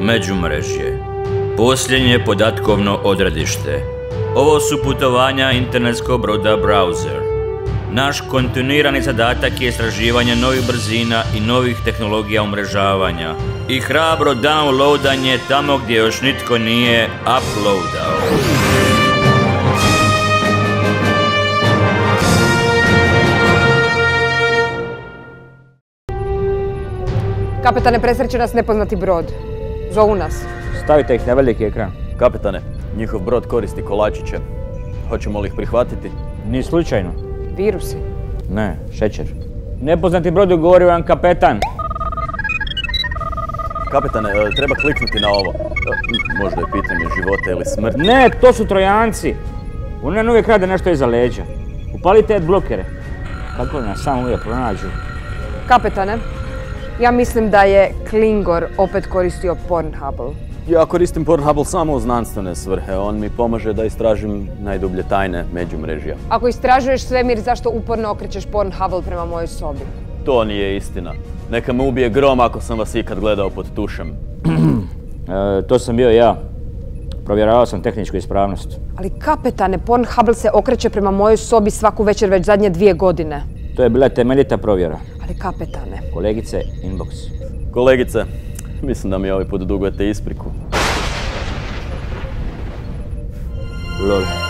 Međumrežje. Posljednje podatkovno odredište. Ovo su putovanja internetskog broda Browser. Naš kontinuirani zadatak je istraživanje novih brzina i novih tehnologija umrežavanja i hrabro downloadanje tamo gdje još nitko nije uploadao. Kapetane, presreće nas nepoznati brod. Zovu nas. Stavite ih na veliki ekran. Kapetane, njihov brod koristi kolačiće. Hoćemo li ih prihvatiti? Ni slučajno. Virusi. Ne, šećer. Nepoznati brod govori vam kapetan. Kapetane, e, treba kliknuti na ovo. E, Možda je pitanje života ili smrti. Ne, to su trojanci. Oni nam uvijek rade nešto iza leđa. Upalite ad blokere. Kako nas samo uvijek pronađu. Kapetane, ja mislim da je Klingor opet koristio Pornhubble. Ja koristim Pornhubble samo u znanstvene svrhe. On mi pomaže da istražim najdublje tajne međumrežja. Ako istražuješ svemir, zašto uporno okrećeš Pornhubble prema mojoj sobi? To nije istina. Neka me ubije grom ako sam vas ikad gledao pod tušem. E, to sam bio ja. Provjeravao sam tehničku ispravnost. Ali kapetane, Pornhubble se okreće prema mojoj sobi svaku večer već zadnje dvije godine. To je bila temeljita provjera. Ali kapetane, Kolegice, inbox. Kolegice, mislim da mi ovaj put dugujete ispriku. Lol.